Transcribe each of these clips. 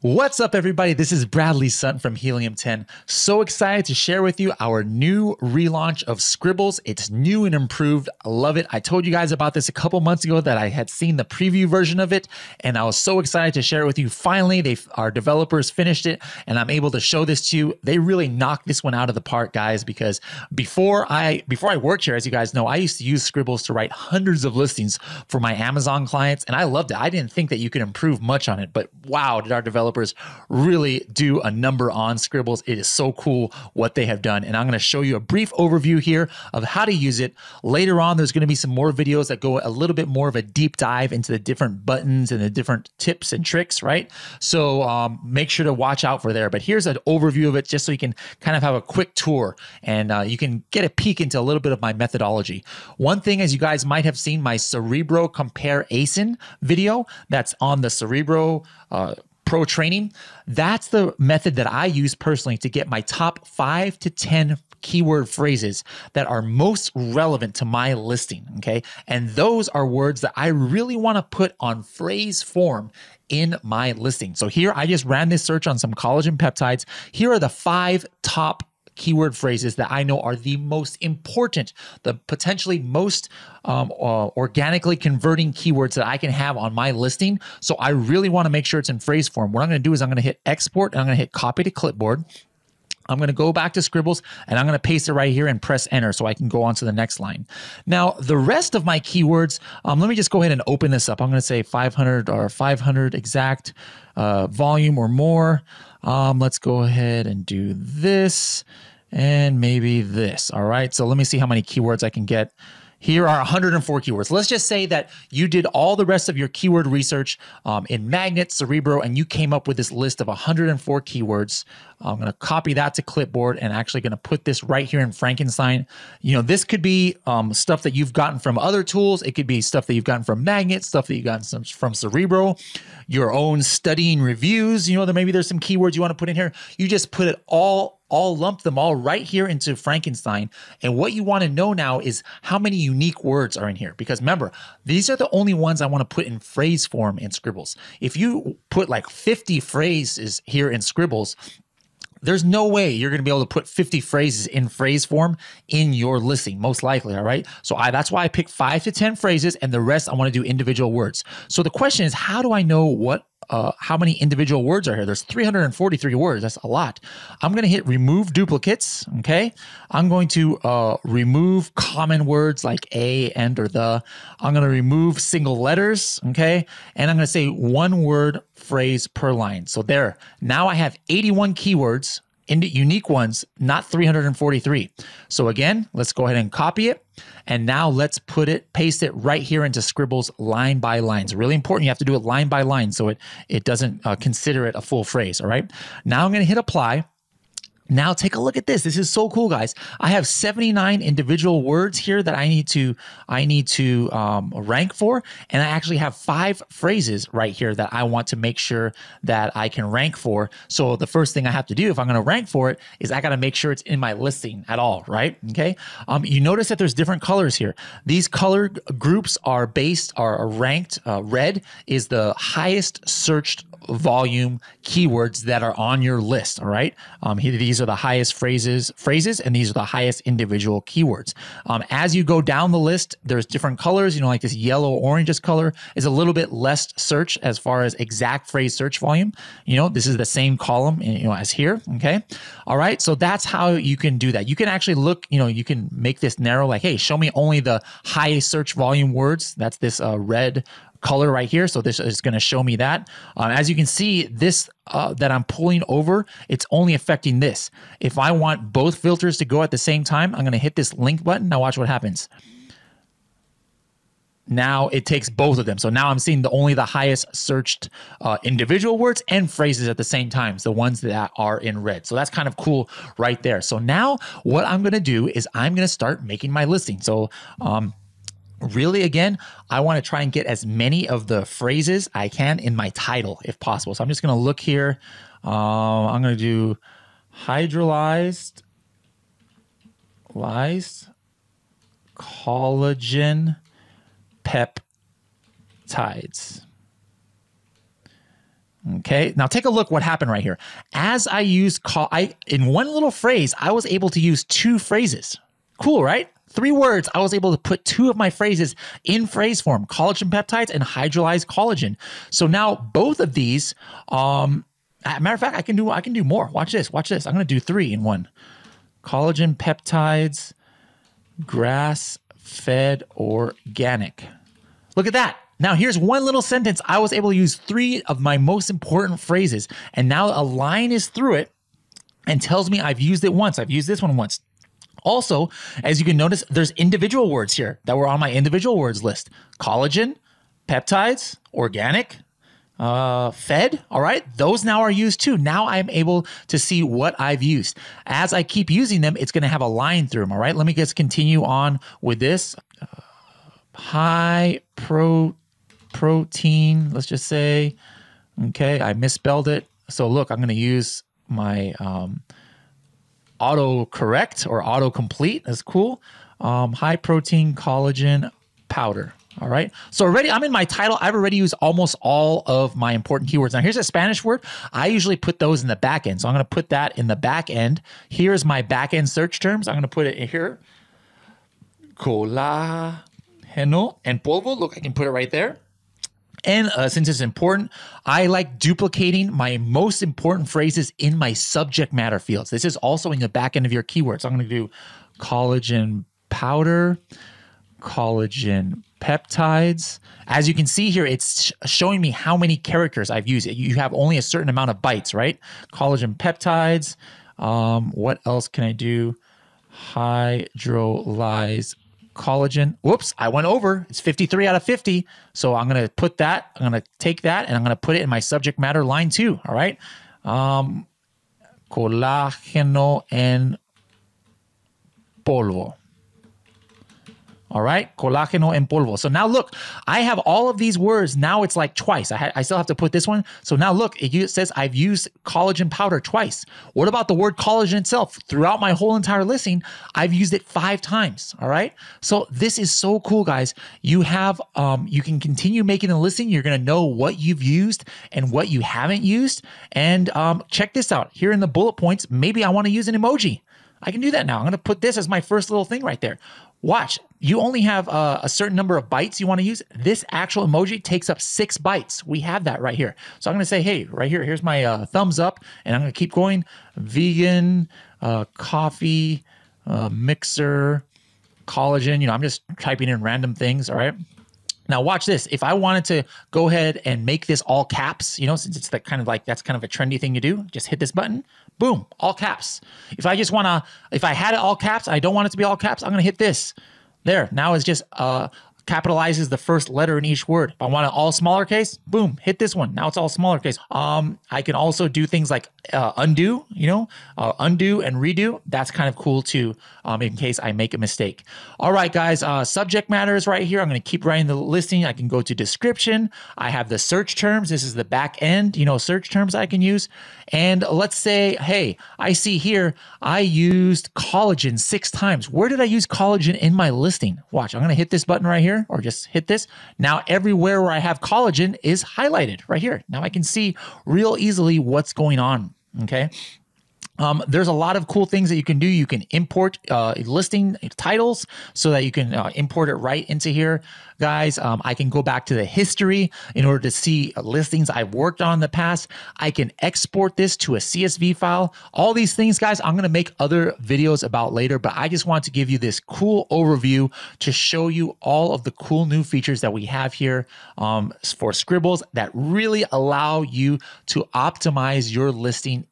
What's up, everybody? This is Bradley Sutton from Helium 10. So excited to share with you our new relaunch of Scribbles. It's new and improved. I love it. I told you guys about this a couple months ago that I had seen the preview version of it, and I was so excited to share it with you. Finally, they our developers finished it, and I'm able to show this to you. They really knocked this one out of the park, guys, because before I before I worked here, as you guys know, I used to use Scribbles to write hundreds of listings for my Amazon clients, and I loved it. I didn't think that you could improve much on it, but wow, did our developers developers really do a number on Scribbles. It is so cool what they have done. And I'm going to show you a brief overview here of how to use it. Later on, there's going to be some more videos that go a little bit more of a deep dive into the different buttons and the different tips and tricks, right? So um, make sure to watch out for there. But here's an overview of it just so you can kind of have a quick tour and uh, you can get a peek into a little bit of my methodology. One thing, as you guys might have seen, my Cerebro Compare ASIN video that's on the Cerebro uh, pro training, that's the method that I use personally to get my top five to 10 keyword phrases that are most relevant to my listing. Okay. And those are words that I really want to put on phrase form in my listing. So here I just ran this search on some collagen peptides. Here are the five top keyword phrases that I know are the most important, the potentially most um, uh, organically converting keywords that I can have on my listing. So I really want to make sure it's in phrase form. What I'm going to do is I'm going to hit export and I'm going to hit copy to clipboard. I'm going to go back to Scribbles and I'm going to paste it right here and press enter so I can go on to the next line. Now, the rest of my keywords, um, let me just go ahead and open this up. I'm going to say 500 or 500 exact uh, volume or more. Um, let's go ahead and do this and maybe this. All right. So let me see how many keywords I can get. Here are 104 keywords. Let's just say that you did all the rest of your keyword research um, in Magnet, Cerebro, and you came up with this list of 104 keywords. I'm going to copy that to clipboard and actually going to put this right here in Frankenstein. You know, this could be um, stuff that you've gotten from other tools. It could be stuff that you've gotten from Magnet, stuff that you've gotten from Cerebro, your own studying reviews. You know, maybe there's some keywords you want to put in here. You just put it all all lump them all right here into Frankenstein. And what you want to know now is how many unique words are in here. Because remember, these are the only ones I want to put in phrase form in Scribbles. If you put like 50 phrases here in Scribbles, there's no way you're going to be able to put 50 phrases in phrase form in your listing, most likely. All right. So I, that's why I pick five to 10 phrases and the rest I want to do individual words. So the question is, how do I know what uh, how many individual words are here. There's 343 words. That's a lot. I'm going to hit remove duplicates. Okay. I'm going to uh, remove common words like a, and, or the. I'm going to remove single letters. Okay. And I'm going to say one word phrase per line. So there. Now I have 81 keywords unique ones, not 343. So again, let's go ahead and copy it. And now let's put it, paste it right here into Scribbles line by line. It's really important. You have to do it line by line so it, it doesn't uh, consider it a full phrase. All right. Now I'm going to hit apply. Now take a look at this. This is so cool, guys. I have 79 individual words here that I need to I need to um, rank for, and I actually have five phrases right here that I want to make sure that I can rank for. So the first thing I have to do if I'm going to rank for it is I got to make sure it's in my listing at all, right? Okay. Um, you notice that there's different colors here. These color groups are based are ranked. Uh, red is the highest searched volume keywords that are on your list. All right. Um, these are the highest phrases, phrases, and these are the highest individual keywords. Um, as you go down the list, there's different colors. You know, like this yellow oranges color is a little bit less search as far as exact phrase search volume. You know, this is the same column, you know, as here. Okay. All right. So that's how you can do that. You can actually look, you know, you can make this narrow, like, hey, show me only the highest search volume words. That's this uh, red color right here. So this is going to show me that. Um, as you can see, this uh, that I'm pulling over, it's only affecting this. If I want both filters to go at the same time, I'm going to hit this link button. Now watch what happens. Now it takes both of them. So now I'm seeing the only the highest searched uh, individual words and phrases at the same time, the ones that are in red. So that's kind of cool right there. So now what I'm going to do is I'm going to start making my listing. So um, really again i want to try and get as many of the phrases i can in my title if possible so i'm just going to look here uh, i'm going to do hydrolyzed lysed collagen peptides Okay, now take a look what happened right here. As I use call, I in one little phrase, I was able to use two phrases. Cool, right? Three words, I was able to put two of my phrases in phrase form: collagen peptides and hydrolyzed collagen. So now both of these, um, matter of fact, I can do I can do more. Watch this. Watch this. I'm going to do three in one: collagen peptides, grass fed organic. Look at that. Now, here's one little sentence. I was able to use three of my most important phrases, and now a line is through it and tells me I've used it once. I've used this one once. Also, as you can notice, there's individual words here that were on my individual words list collagen, peptides, organic, uh, fed. All right. Those now are used too. Now I'm able to see what I've used. As I keep using them, it's going to have a line through them. All right. Let me just continue on with this. Uh, high pro protein, let's just say. Okay, I misspelled it. So look, I'm going to use my um, auto correct or auto complete. That's cool. Um, high protein collagen powder. All right. So already I'm in my title. I've already used almost all of my important keywords. Now here's a Spanish word. I usually put those in the back end. So I'm going to put that in the back end. Here's my back end search terms. I'm going to put it in here. Colágeno and polvo. Look, I can put it right there. And uh, since it's important, I like duplicating my most important phrases in my subject matter fields. This is also in the back end of your keywords. I'm going to do collagen powder, collagen peptides. As you can see here, it's showing me how many characters I've used. You have only a certain amount of bytes, right? Collagen peptides. Um, what else can I do? Hydrolyze collagen. Whoops, I went over. It's 53 out of 50. So I'm going to put that, I'm going to take that and I'm going to put it in my subject matter line two. All right. Um, colágeno en polvo. All right, colágeno en polvo. So now look, I have all of these words. Now it's like twice. I, I still have to put this one. So now look, it says I've used collagen powder twice. What about the word collagen itself? Throughout my whole entire listing, I've used it five times. All right. So this is so cool, guys. You have, um, you can continue making the listing. You're gonna know what you've used and what you haven't used. And um, check this out here in the bullet points. Maybe I want to use an emoji. I can do that now. I'm going to put this as my first little thing right there. Watch, you only have uh, a certain number of bytes you want to use. This actual emoji takes up six bytes. We have that right here. So I'm going to say, hey, right here, here's my uh, thumbs up, and I'm going to keep going. Vegan, uh, coffee, uh, mixer, collagen. You know, I'm just typing in random things. All right. Now watch this. If I wanted to go ahead and make this all caps, you know, since it's that kind of like that's kind of a trendy thing to do, just hit this button, boom, all caps. If I just want to, if I had it all caps, I don't want it to be all caps, I'm going to hit this. There. Now it's just uh, capitalizes the first letter in each word. If I want it all smaller case, boom, hit this one. Now it's all smaller case. Um, I can also do things like uh, undo, you know, uh, undo and redo. That's kind of cool too, um, in case I make a mistake. All right, guys, uh, subject matter is right here. I'm going to keep writing the listing. I can go to description. I have the search terms. This is the back end, you know, search terms I can use. And let's say, hey, I see here I used collagen six times. Where did I use collagen in my listing? Watch, I'm going to hit this button right here here or just hit this. Now everywhere where I have collagen is highlighted right here. Now I can see real easily what's going on. Okay. Um, there's a lot of cool things that you can do. You can import uh, listing titles so that you can uh, import it right into here, guys. Um, I can go back to the history in order to see listings I've worked on in the past. I can export this to a CSV file. All these things, guys, I'm going to make other videos about later, but I just want to give you this cool overview to show you all of the cool new features that we have here um, for Scribbles that really allow you to optimize your listing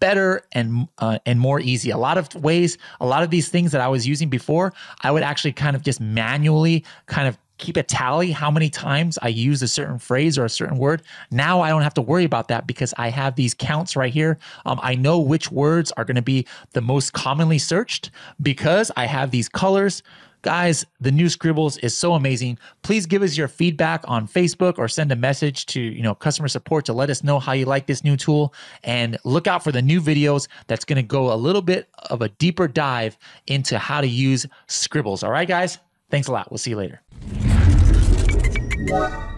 better and uh, and more easy. A lot of ways, a lot of these things that I was using before, I would actually kind of just manually kind of keep a tally how many times I use a certain phrase or a certain word. Now I don't have to worry about that because I have these counts right here. Um, I know which words are going to be the most commonly searched because I have these colors. Guys, the new Scribbles is so amazing. Please give us your feedback on Facebook or send a message to, you know, customer support to let us know how you like this new tool and look out for the new videos that's going to go a little bit of a deeper dive into how to use Scribbles. All right, guys? Thanks a lot. We'll see you later. What?